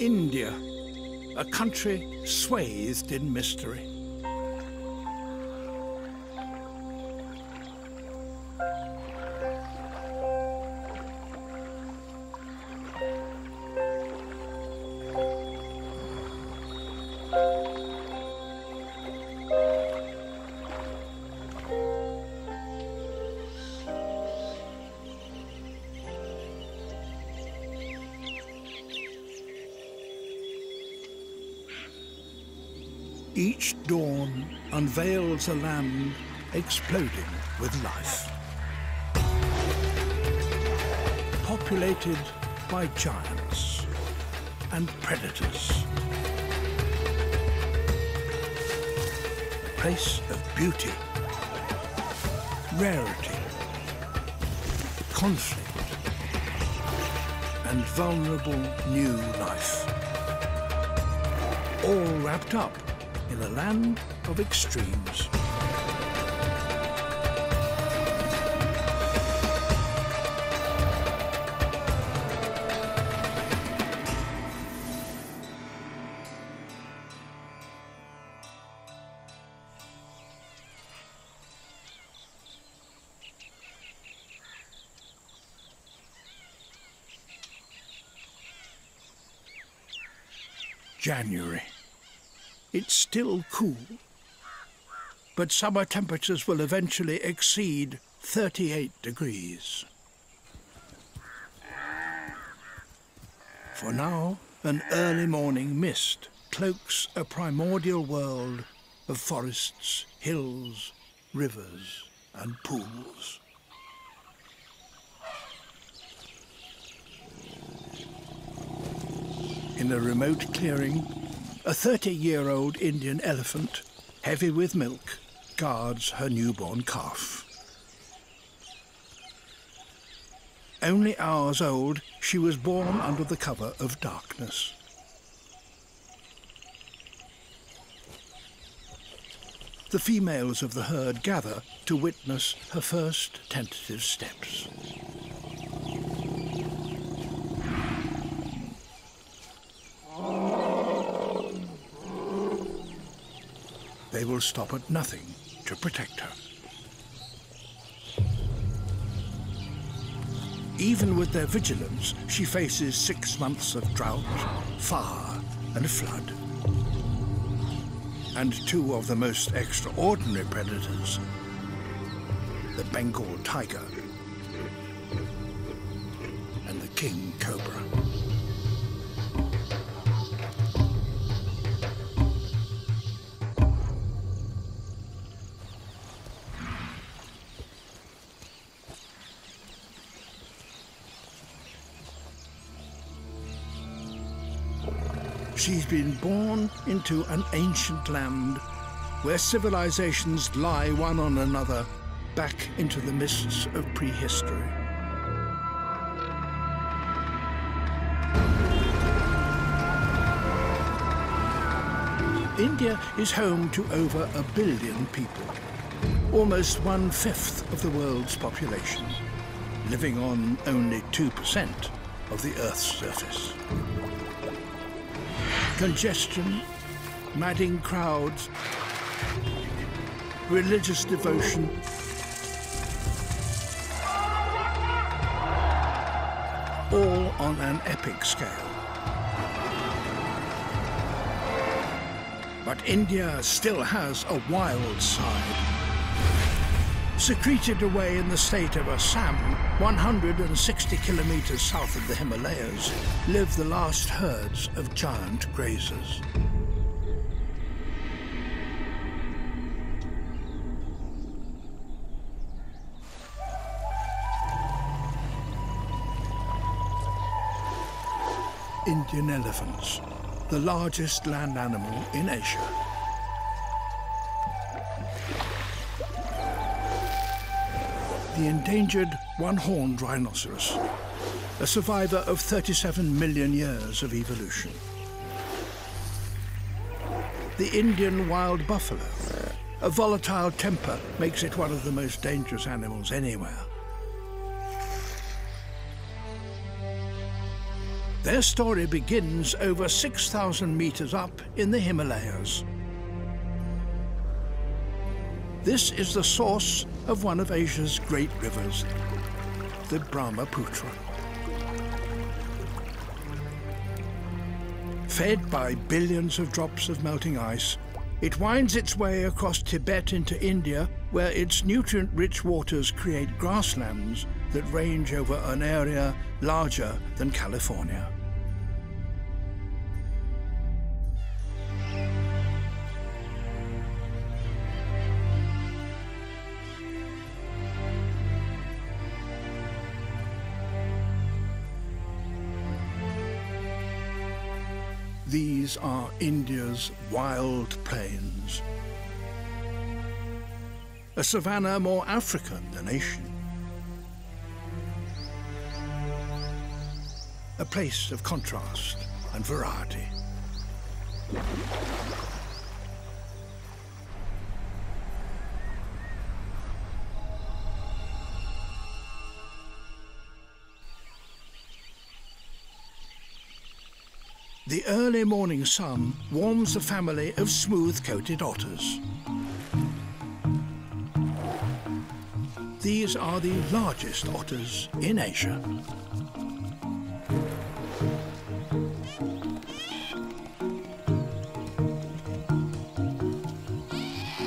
India, a country swathed in mystery. A land exploding with life. Populated by giants and predators. A place of beauty, rarity, conflict, and vulnerable new life. All wrapped up in a land of extremes. January. It's still cool, but summer temperatures will eventually exceed 38 degrees. For now, an early morning mist cloaks a primordial world of forests, hills, rivers and pools. In a remote clearing, a 30-year-old Indian elephant, heavy with milk, guards her newborn calf. Only hours old, she was born under the cover of darkness. The females of the herd gather to witness her first tentative steps. They will stop at nothing to protect her. Even with their vigilance, she faces six months of drought, fire and flood. And two of the most extraordinary predators, the Bengal tiger and the king cobra. She's been born into an ancient land where civilizations lie one on another back into the mists of prehistory. India is home to over a billion people, almost one-fifth of the world's population, living on only 2% of the Earth's surface congestion, madding crowds, religious devotion, all on an epic scale. But India still has a wild side secreted away in the state of Assam, 160 kilometers south of the Himalayas, live the last herds of giant grazers. Indian elephants, the largest land animal in Asia. The endangered one-horned rhinoceros, a survivor of 37 million years of evolution. The Indian wild buffalo, a volatile temper makes it one of the most dangerous animals anywhere. Their story begins over 6,000 meters up in the Himalayas. This is the source of one of Asia's great rivers, the Brahmaputra. Fed by billions of drops of melting ice, it winds its way across Tibet into India, where its nutrient-rich waters create grasslands that range over an area larger than California. These are India's wild plains. A savanna more African than Asian. A place of contrast and variety. The early morning sun warms the family of smooth-coated otters. These are the largest otters in Asia.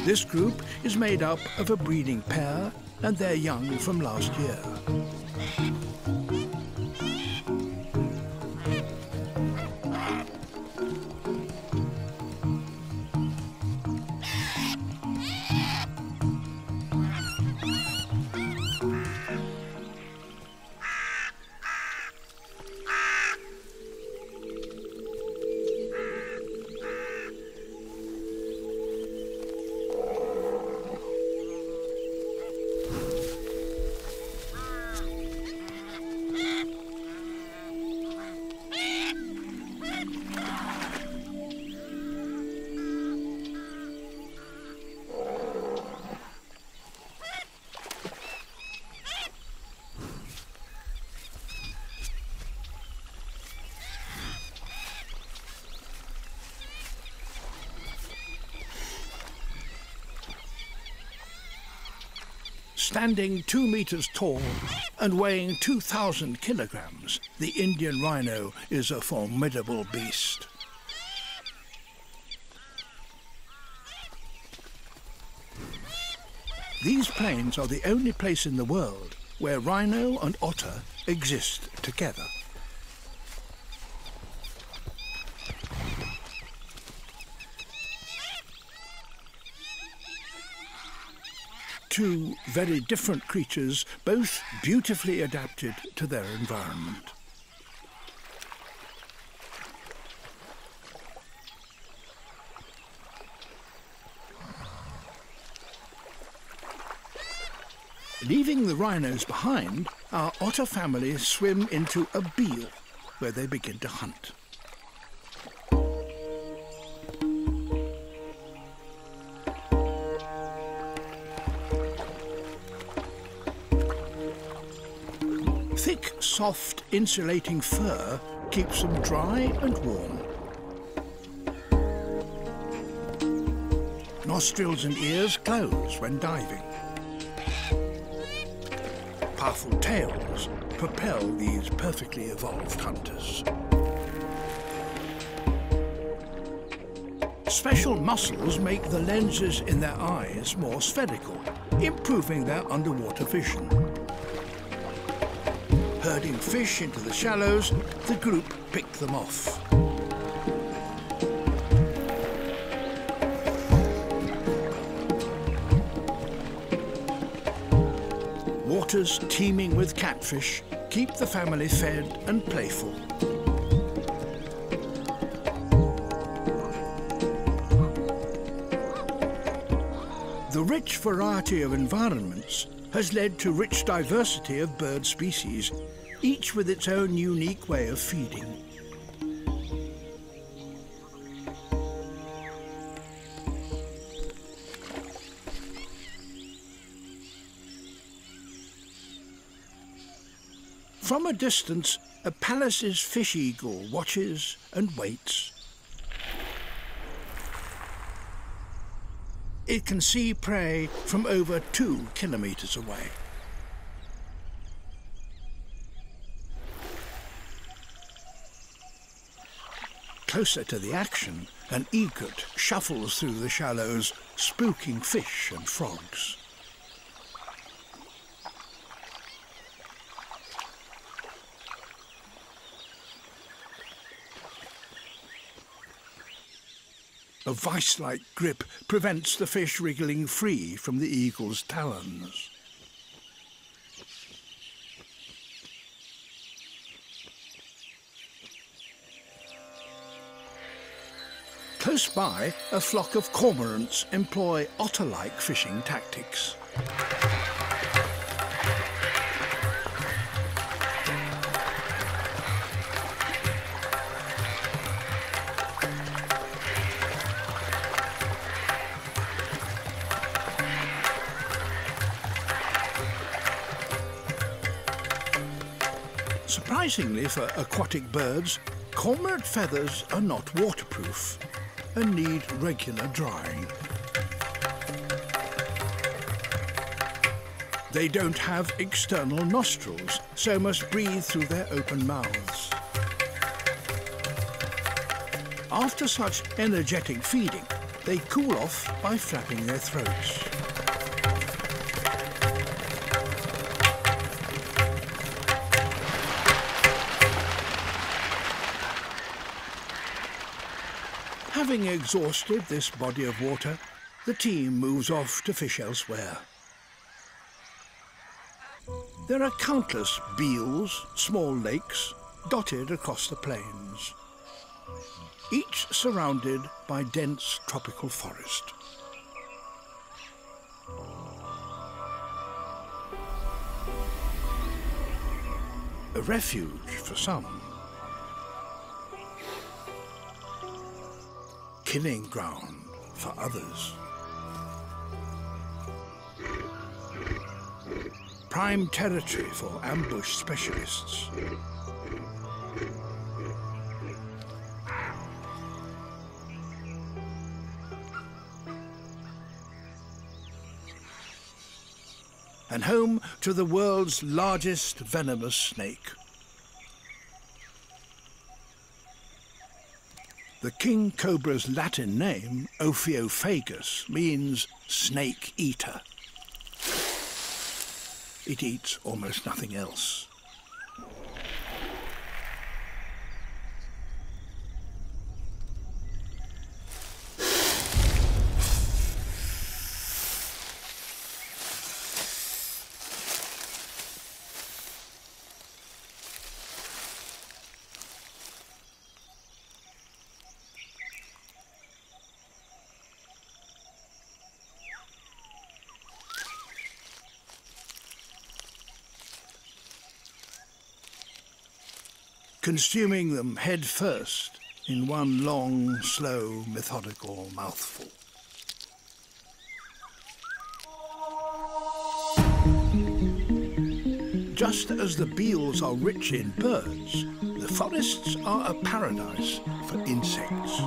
This group is made up of a breeding pair and their young from last year. Standing two meters tall and weighing 2,000 kilograms, the Indian rhino is a formidable beast. These plains are the only place in the world where rhino and otter exist together. Two very different creatures, both beautifully adapted to their environment. Leaving the rhinos behind, our otter family swim into a beel, where they begin to hunt. Soft, insulating fur keeps them dry and warm. Nostrils and ears close when diving. Powerful tails propel these perfectly evolved hunters. Special muscles make the lenses in their eyes more spherical, improving their underwater vision. Herding fish into the shallows, the group pick them off. Waters teeming with catfish keep the family fed and playful. The rich variety of environments has led to rich diversity of bird species, each with its own unique way of feeding. From a distance, a Pallas's fish eagle watches and waits. It can see prey from over two kilometres away. Closer to the action, an egret shuffles through the shallows, spooking fish and frogs. A vice-like grip prevents the fish wriggling free from the eagle's talons. Close by, a flock of cormorants employ otter-like fishing tactics. Surprisingly for aquatic birds, cormorant feathers are not waterproof and need regular drying. They don't have external nostrils, so must breathe through their open mouths. After such energetic feeding, they cool off by flapping their throats. Having exhausted this body of water, the team moves off to fish elsewhere. There are countless beels, small lakes, dotted across the plains, each surrounded by dense tropical forest. A refuge for some. Killing ground for others. Prime territory for ambush specialists. and home to the world's largest venomous snake. The king cobra's Latin name, Ophiophagus, means snake eater. It eats almost nothing else. Consuming them head first in one long, slow, methodical mouthful. Just as the beels are rich in birds, the forests are a paradise for insects.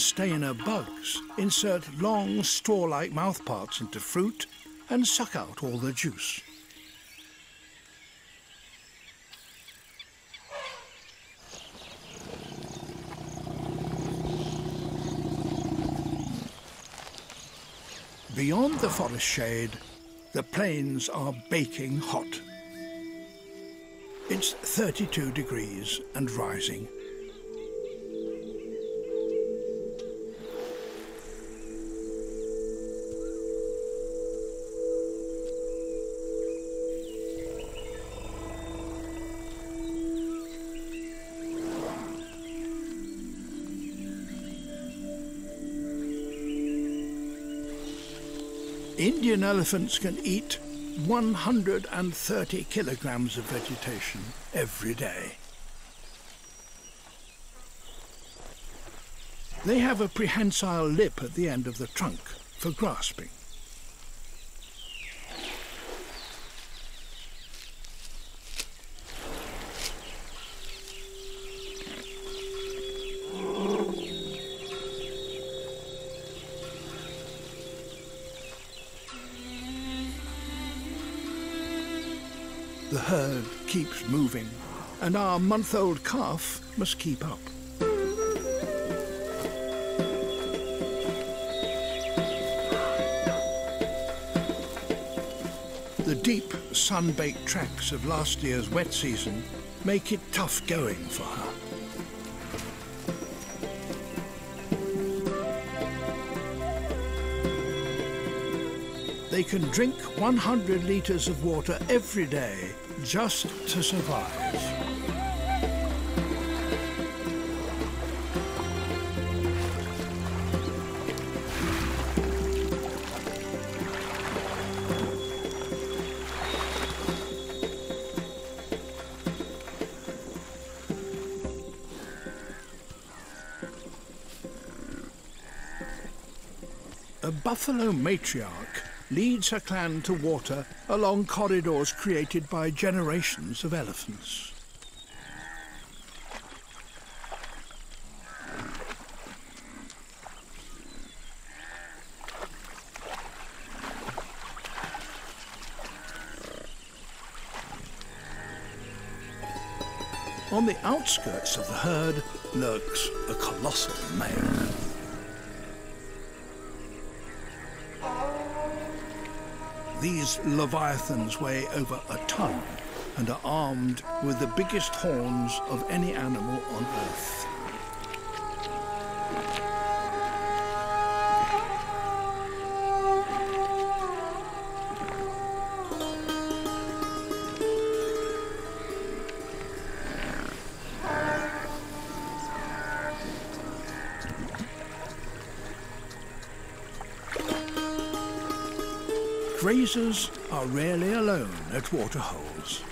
Stainer bugs insert long straw-like mouthparts into fruit and suck out all the juice. Beyond the forest shade, the plains are baking hot. It's 32 degrees and rising. Indian elephants can eat 130 kilograms of vegetation every day. They have a prehensile lip at the end of the trunk for grasping. Moving, and our month-old calf must keep up. The deep, sun-baked tracks of last year's wet season make it tough going for her. They can drink 100 litres of water every day just to survive. A buffalo matriarch leads her clan to water along corridors created by generations of elephants. On the outskirts of the herd lurks a colossal male. These leviathans weigh over a ton and are armed with the biggest horns of any animal on Earth. Are rarely alone at waterholes.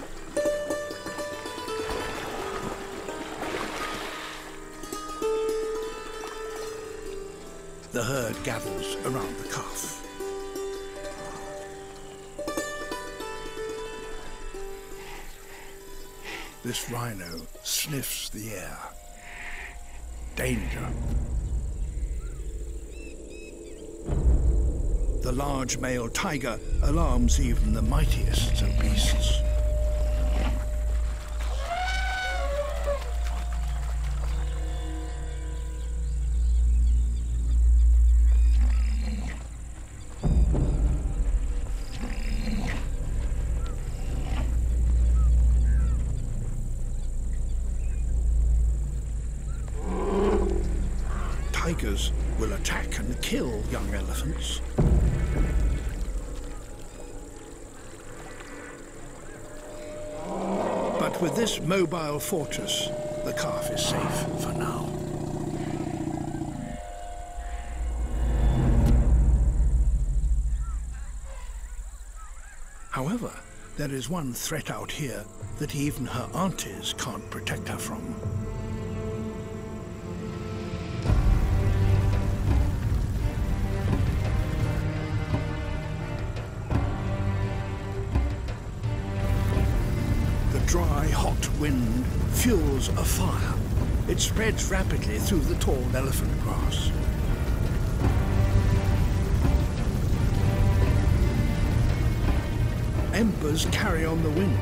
The herd gathers around the calf. This rhino sniffs the air. Danger. The large male tiger alarms even the mightiest of beasts. Will attack and kill young elephants. But with this mobile fortress, the calf is safe for now. However, there is one threat out here that even her aunties can't protect her from. Fuels a fire. It spreads rapidly through the tall elephant grass. Embers carry on the wind.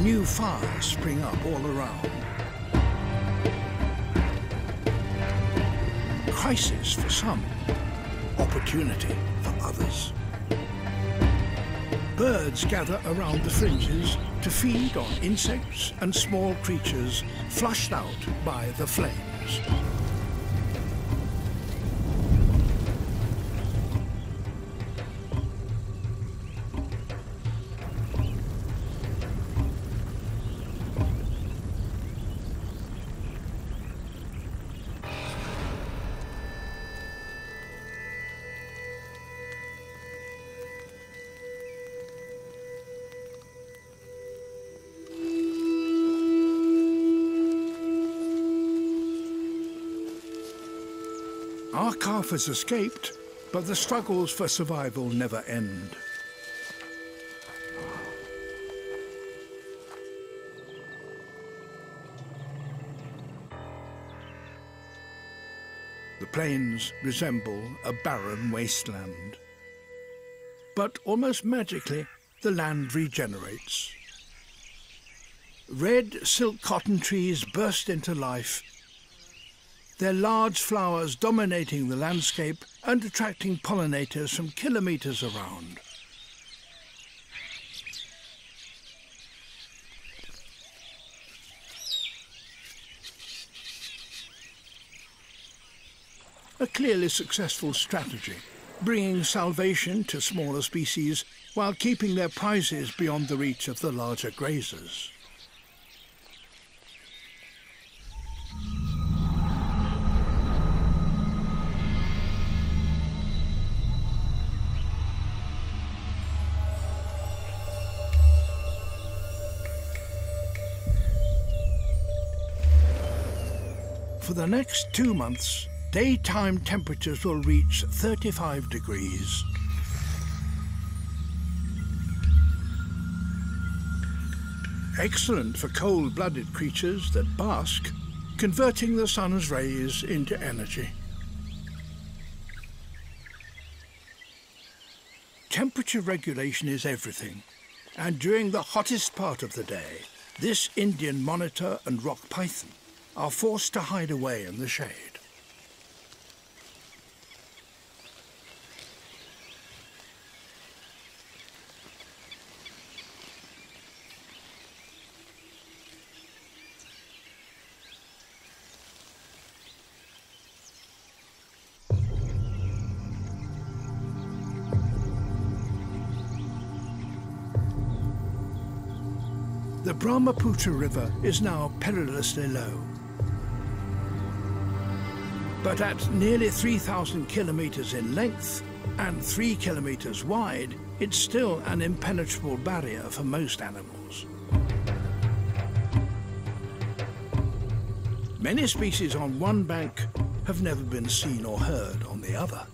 New fires spring up all around. Crisis for some, opportunity for others. Birds gather around the fringes to feed on insects and small creatures flushed out by the flames. Calf has escaped, but the struggles for survival never end. The plains resemble a barren wasteland. But almost magically, the land regenerates. Red silk cotton trees burst into life, their large flowers dominating the landscape and attracting pollinators from kilometres around. A clearly successful strategy, bringing salvation to smaller species while keeping their prizes beyond the reach of the larger grazers. For the next two months, daytime temperatures will reach 35 degrees. Excellent for cold-blooded creatures that bask, converting the sun's rays into energy. Temperature regulation is everything, and during the hottest part of the day, this Indian monitor and rock python are forced to hide away in the shade. The Brahmaputra River is now perilously low. But at nearly 3,000 kilometres in length and 3 kilometres wide, it's still an impenetrable barrier for most animals. Many species on one bank have never been seen or heard on the other.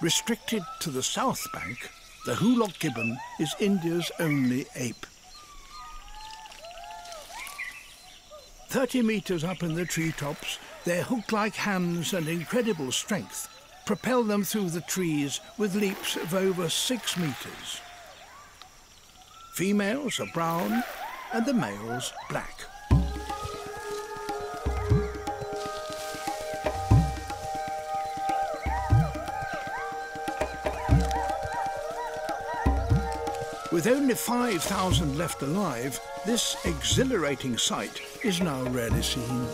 Restricted to the south bank, the Hoolock gibbon is India's only ape. 30 metres up in the treetops, their hook-like hands and incredible strength propel them through the trees with leaps of over six metres. Females are brown and the males black. With only 5,000 left alive, this exhilarating sight is now rarely seen.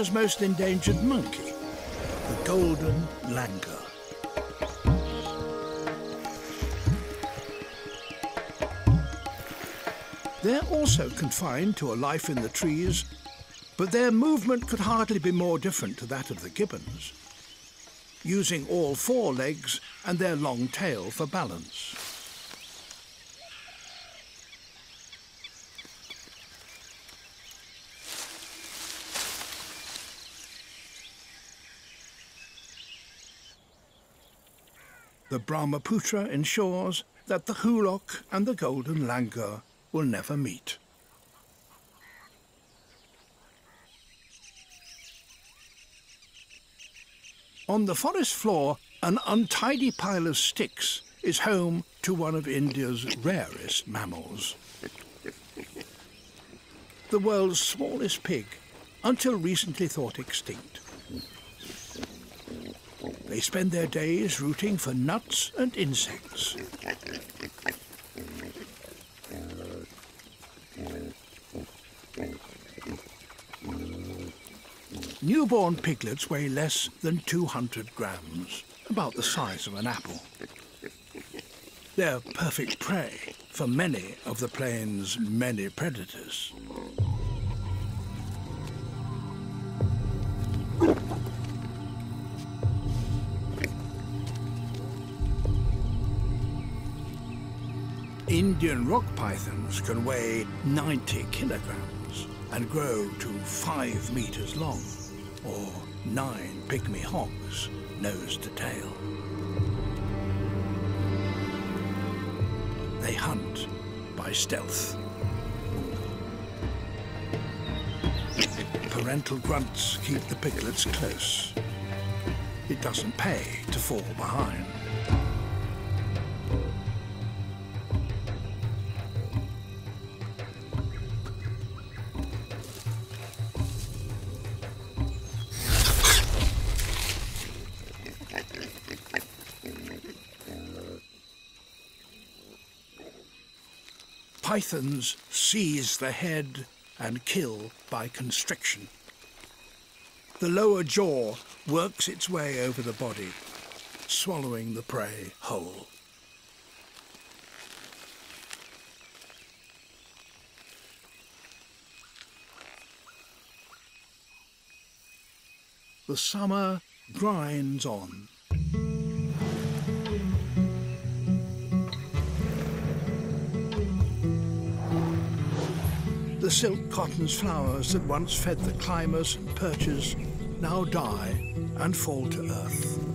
India's most endangered monkey, the golden langur. They're also confined to a life in the trees, but their movement could hardly be more different to that of the gibbons, using all four legs and their long tail for balance. The Brahmaputra ensures that the hoolock and the golden langur will never meet. On the forest floor, an untidy pile of sticks is home to one of India's rarest mammals. The world's smallest pig, until recently thought extinct. They spend their days rooting for nuts and insects. Newborn piglets weigh less than 200 grams, about the size of an apple. They're perfect prey for many of the plain's many predators. Indian rock pythons can weigh 90 kilograms and grow to five meters long, or nine pygmy hogs, nose to tail. They hunt by stealth. Parental grunts keep the piglets close. It doesn't pay to fall behind. Pythons seize the head and kill by constriction. The lower jaw works its way over the body, swallowing the prey whole. The summer grinds on. The silk cotton's flowers that once fed the climbers and perchers now die and fall to earth.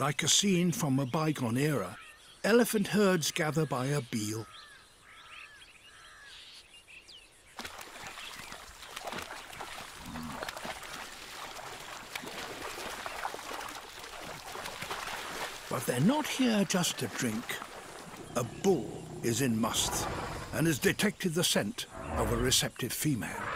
Like a scene from a bygone era, elephant herds gather by a beel. But they're not here just to drink. A bull is in musth and has detected the scent of a receptive female.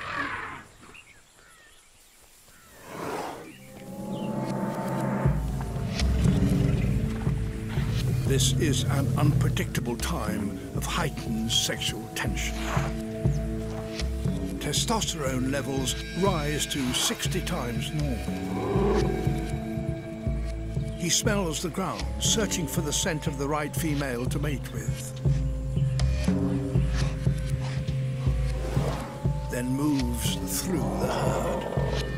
This is an unpredictable time of heightened sexual tension. Testosterone levels rise to 60 times normal. He smells the ground, searching for the scent of the right female to mate with. Then moves through the herd.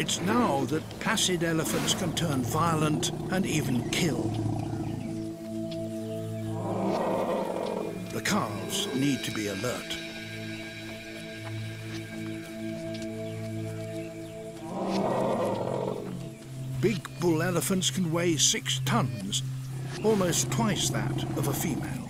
It's now that placid elephants can turn violent and even kill. The calves need to be alert. Big bull elephants can weigh six tons, almost twice that of a female.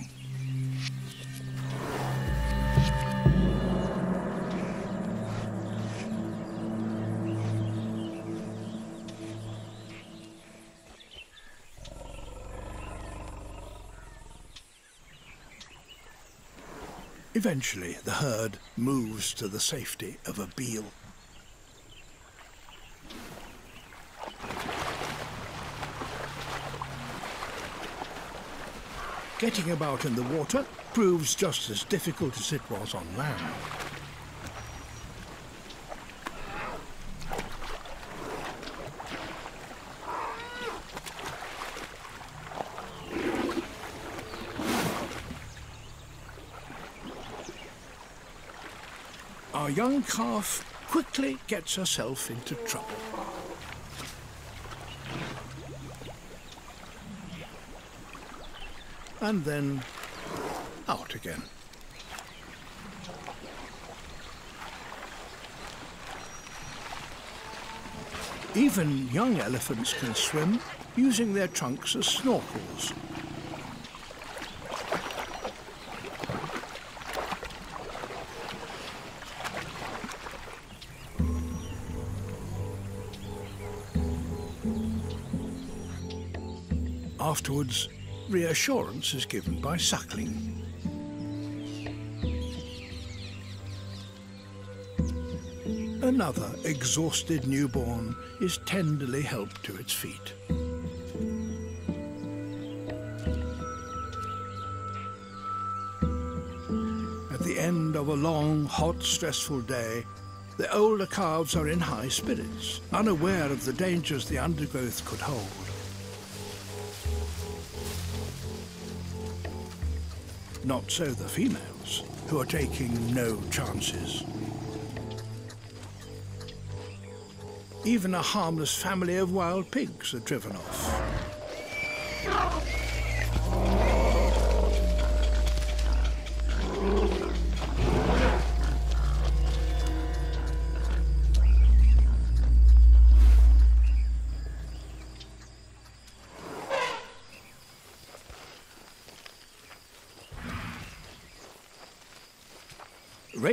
Eventually, the herd moves to the safety of a beel. Getting about in the water proves just as difficult as it was on land. Our young calf quickly gets herself into trouble. And then out again. Even young elephants can swim, using their trunks as snorkels. Afterwards, reassurance is given by suckling. Another exhausted newborn is tenderly helped to its feet. At the end of a long, hot, stressful day, the older calves are in high spirits, unaware of the dangers the undergrowth could hold. Not so the females, who are taking no chances. Even a harmless family of wild pigs are driven off.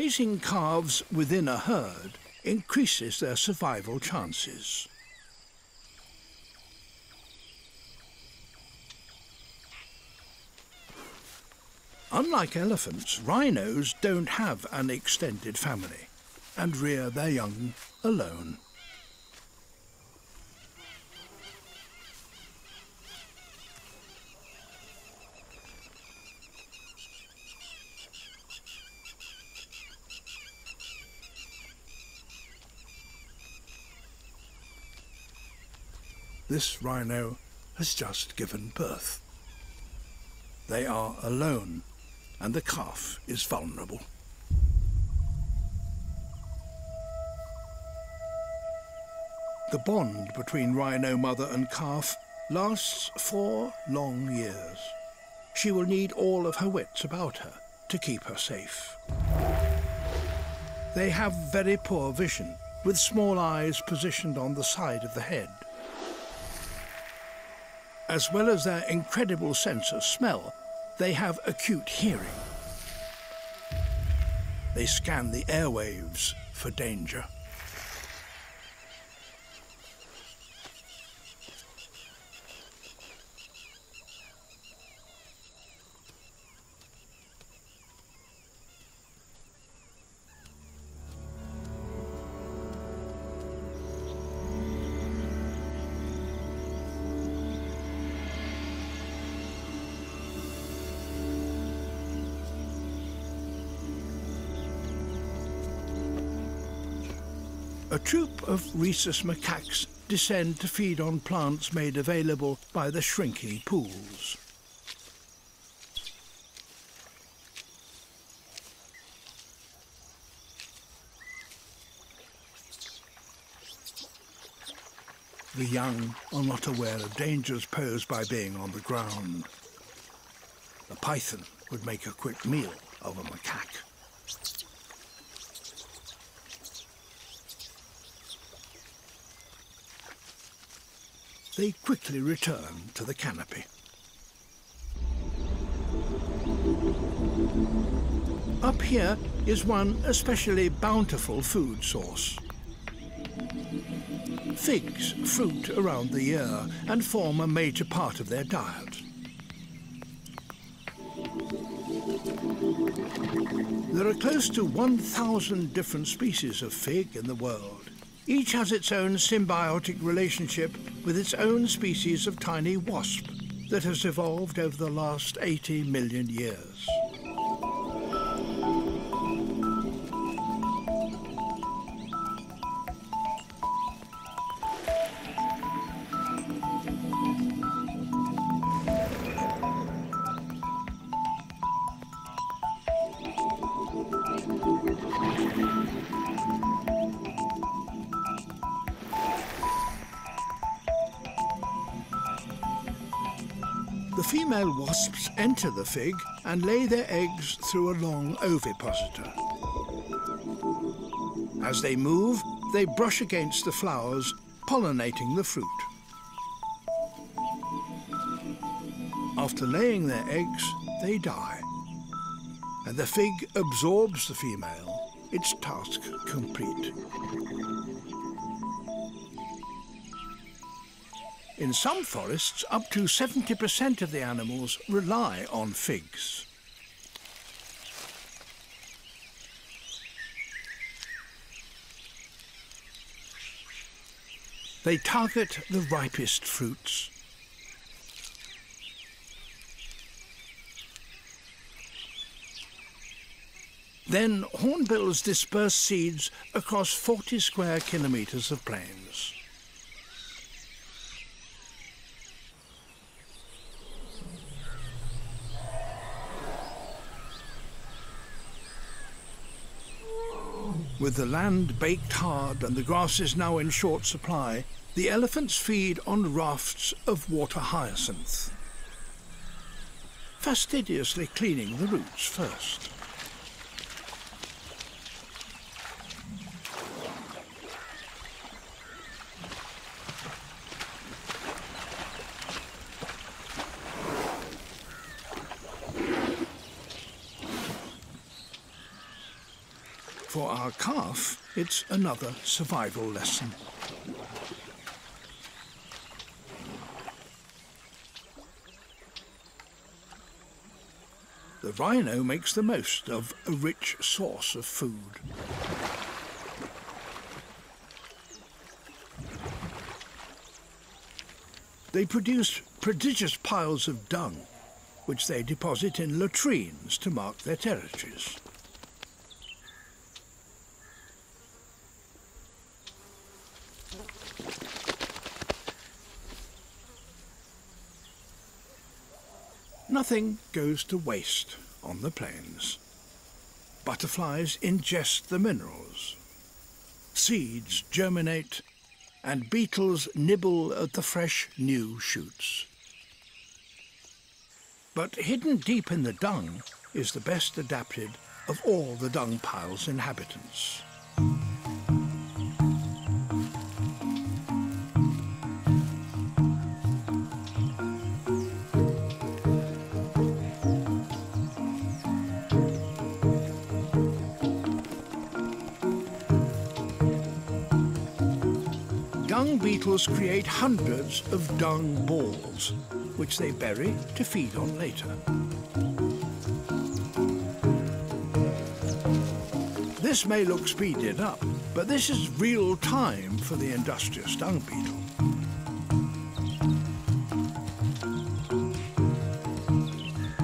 Raising calves within a herd increases their survival chances. Unlike elephants, rhinos don't have an extended family and rear their young alone. This rhino has just given birth. They are alone, and the calf is vulnerable. The bond between rhino mother and calf lasts four long years. She will need all of her wits about her to keep her safe. They have very poor vision, with small eyes positioned on the side of the head. As well as their incredible sense of smell, they have acute hearing. They scan the airwaves for danger. A troop of rhesus macaques descend to feed on plants made available by the shrinking pools. The young are not aware of dangers posed by being on the ground. A python would make a quick meal of a macaque. They quickly return to the canopy. Up here is one especially bountiful food source. Figs fruit around the year and form a major part of their diet. There are close to 1,000 different species of fig in the world. Each has its own symbiotic relationship with its own species of tiny wasp that has evolved over the last 80 million years. Female wasps enter the fig and lay their eggs through a long ovipositor. As they move, they brush against the flowers pollinating the fruit. After laying their eggs, they die, and the fig absorbs the female, its task complete. In some forests, up to 70% of the animals rely on figs. They target the ripest fruits. Then hornbills disperse seeds across 40 square kilometres of plains. With the land baked hard and the grasses now in short supply, the elephants feed on rafts of water hyacinth, fastidiously cleaning the roots first. For our calf, it's another survival lesson. The rhino makes the most of a rich source of food. They produce prodigious piles of dung, which they deposit in latrines to mark their territories. Nothing goes to waste on the plains. Butterflies ingest the minerals. Seeds germinate and beetles nibble at the fresh new shoots. But hidden deep in the dung is the best adapted of all the dung pile's inhabitants. Dung beetles create hundreds of dung balls, which they bury to feed on later. This may look speeded up, but this is real time for the industrious dung beetle.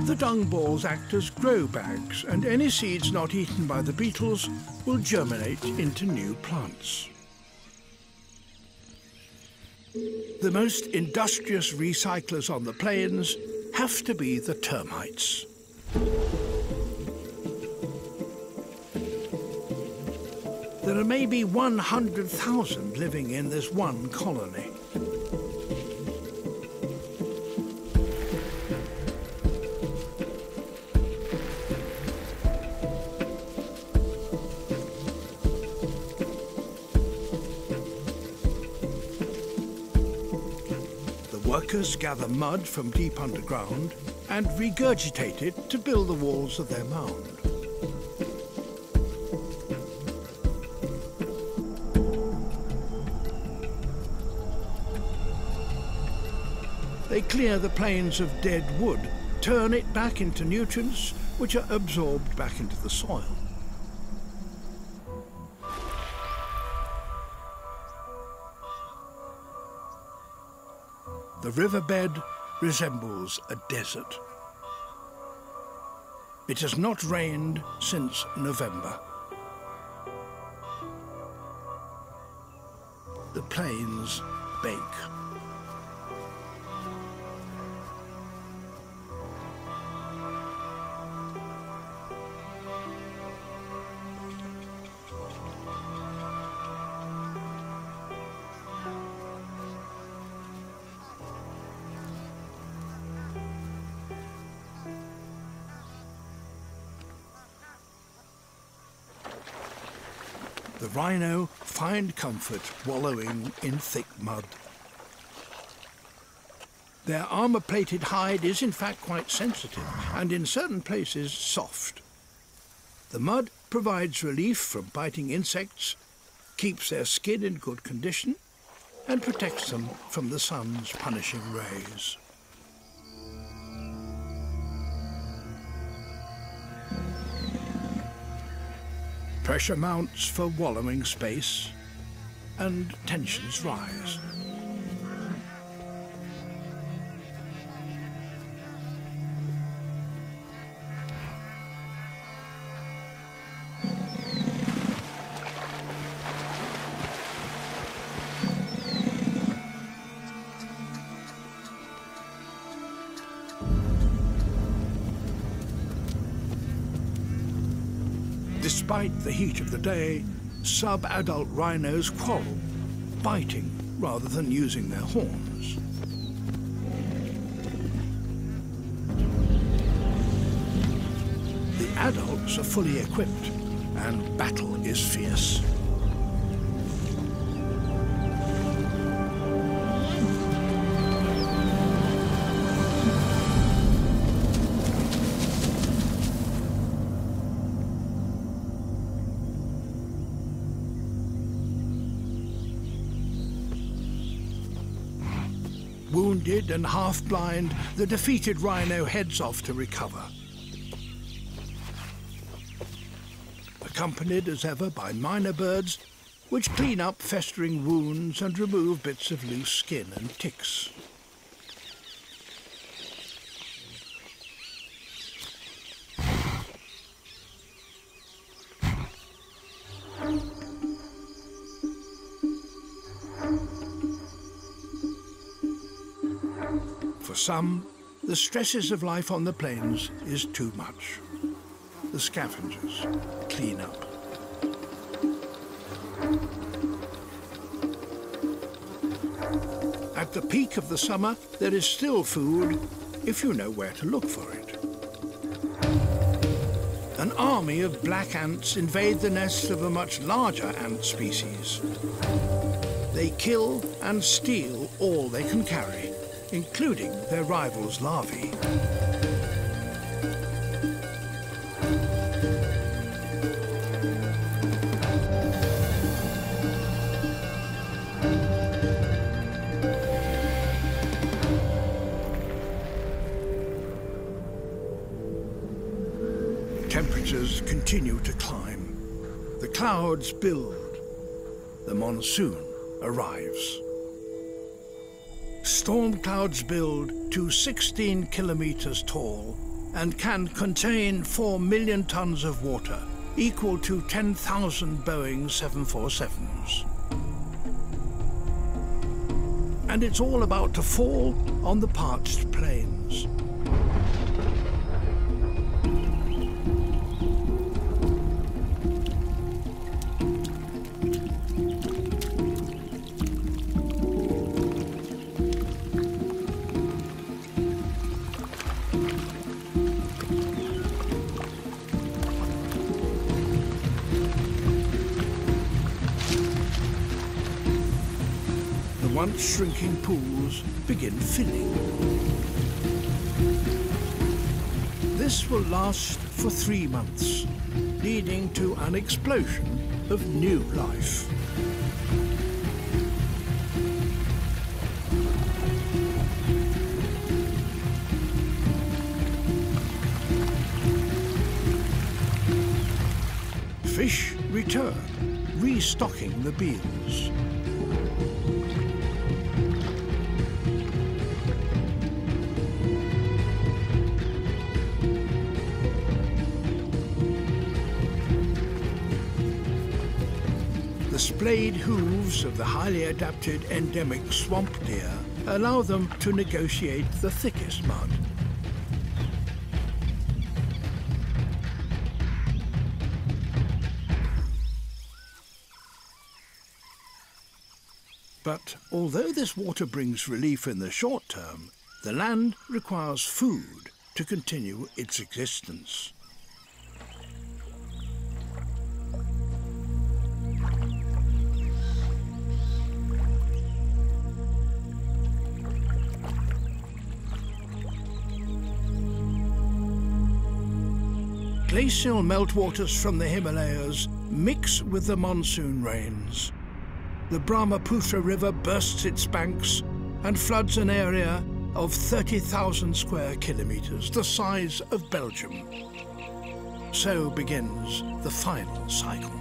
The dung balls act as grow bags, and any seeds not eaten by the beetles will germinate into new plants. The most industrious recyclers on the plains have to be the termites. There are maybe 100,000 living in this one colony. Workers gather mud from deep underground and regurgitate it to build the walls of their mound. They clear the plains of dead wood, turn it back into nutrients which are absorbed back into the soil. The riverbed resembles a desert. It has not rained since November. The plains bake. Find comfort wallowing in thick mud. Their armour-plated hide is in fact quite sensitive and in certain places soft. The mud provides relief from biting insects, keeps their skin in good condition and protects them from the sun's punishing rays. Pressure mounts for wallowing space and tensions rise. Despite the heat of the day, sub-adult rhinos quarrel, biting rather than using their horns. The adults are fully equipped and battle is fierce. And half-blind, the defeated rhino heads off to recover. Accompanied as ever by myna birds, which clean up festering wounds and remove bits of loose skin and ticks. For some, the stresses of life on the plains is too much. The scavengers clean up. At the peak of the summer, there is still food if you know where to look for it. An army of black ants invade the nest of a much larger ant species. They kill and steal all they can carry including their rivals' larvae. Temperatures continue to climb. The clouds build. The monsoon arrives. Clouds build to 16 kilometers tall and can contain 4 million tons of water, equal to 10,000 Boeing 747s. And it's all about to fall on the parched plains. Once shrinking pools begin filling. This will last for three months, leading to an explosion of new life. Fish return, restocking the beels. Of the highly adapted endemic swamp deer allow them to negotiate the thickest mud. But although this water brings relief in the short term, the land requires food to continue its existence. Glacial meltwaters from the Himalayas mix with the monsoon rains. The Brahmaputra River bursts its banks and floods an area of 30,000 square kilometres, the size of Belgium. So begins the final cycle.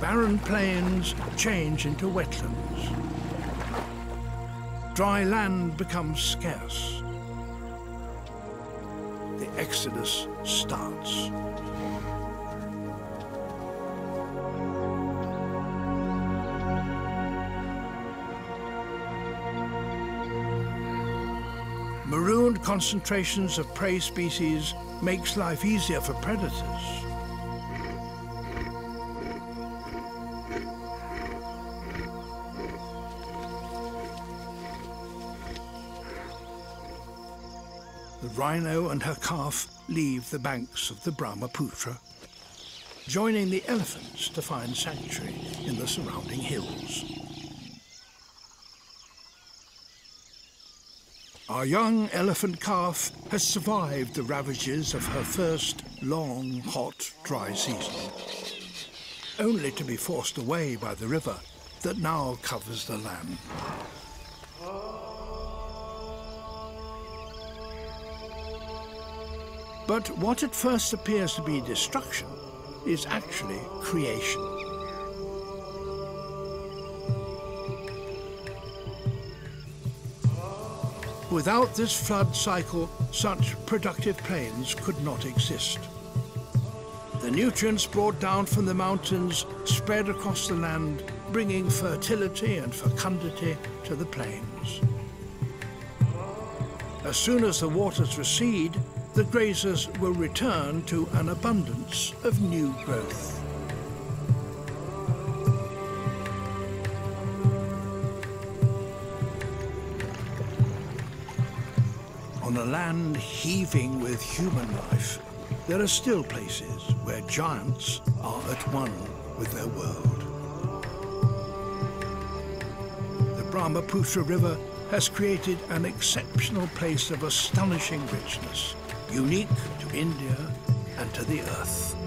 Barren plains change into wetlands. Dry land becomes scarce. Exodus starts. Marooned concentrations of prey species makes life easier for predators. Rhino and her calf leave the banks of the Brahmaputra, joining the elephants to find sanctuary in the surrounding hills. Our young elephant calf has survived the ravages of her first long, hot, dry season, only to be forced away by the river that now covers the land. But what at first appears to be destruction is actually creation. Without this flood cycle, such productive plains could not exist. The nutrients brought down from the mountains spread across the land, bringing fertility and fecundity to the plains. As soon as the waters recede, the grazers will return to an abundance of new growth. On a land heaving with human life, there are still places where giants are at one with their world. The Brahmaputra River has created an exceptional place of astonishing richness, unique to India and to the earth.